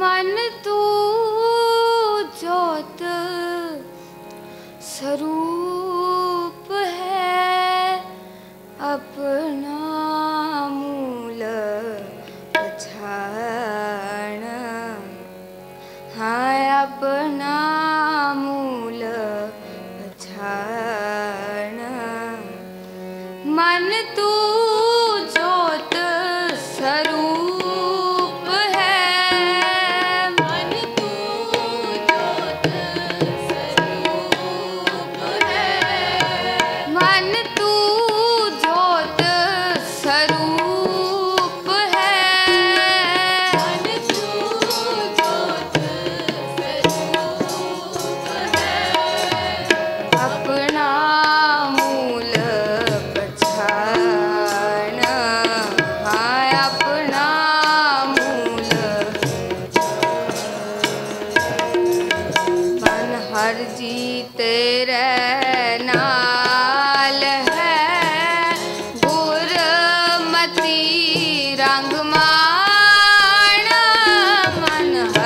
मन तू ज्योत स्वरूप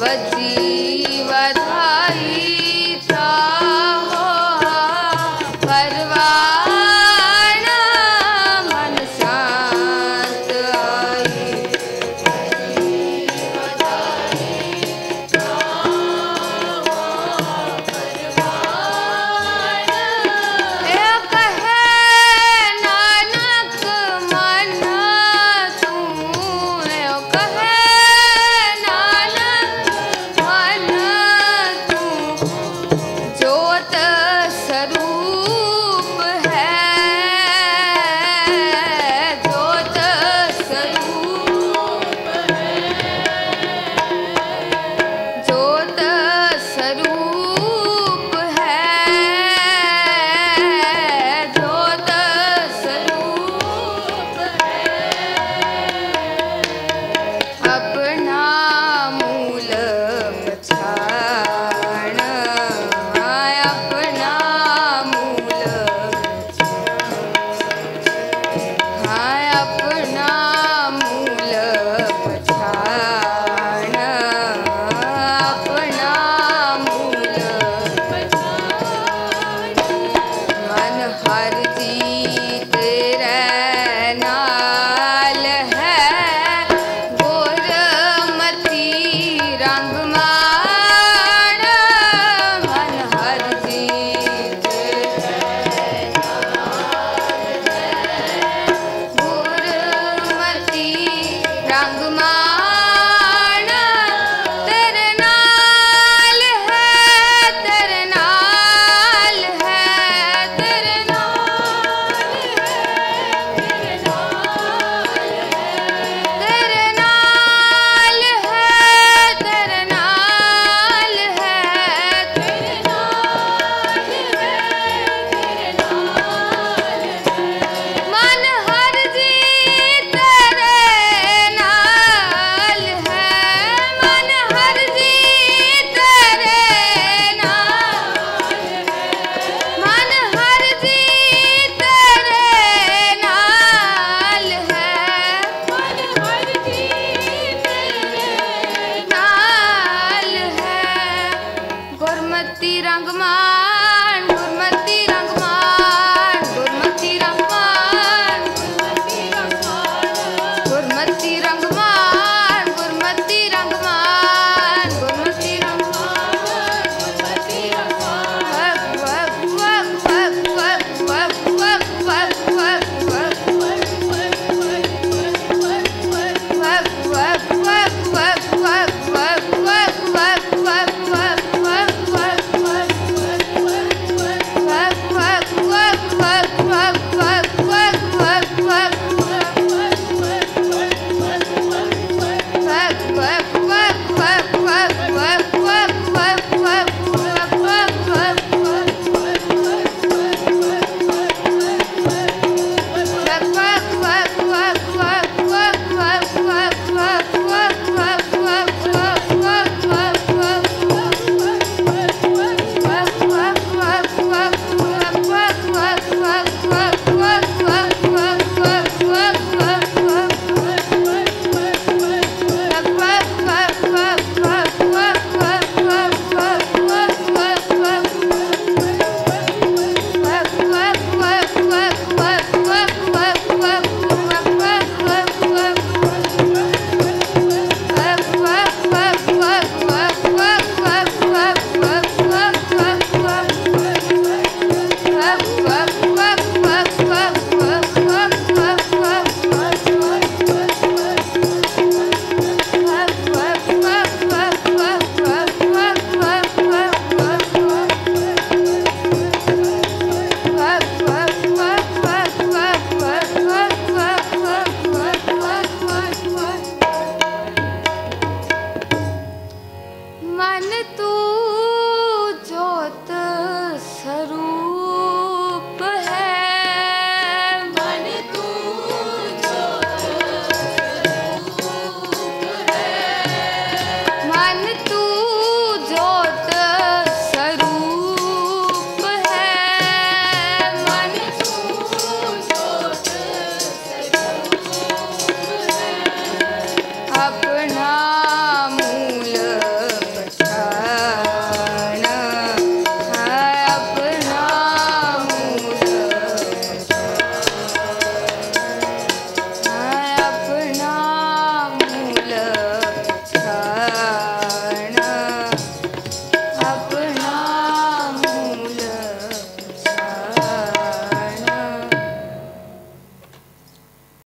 वजी रंगमान गुरमती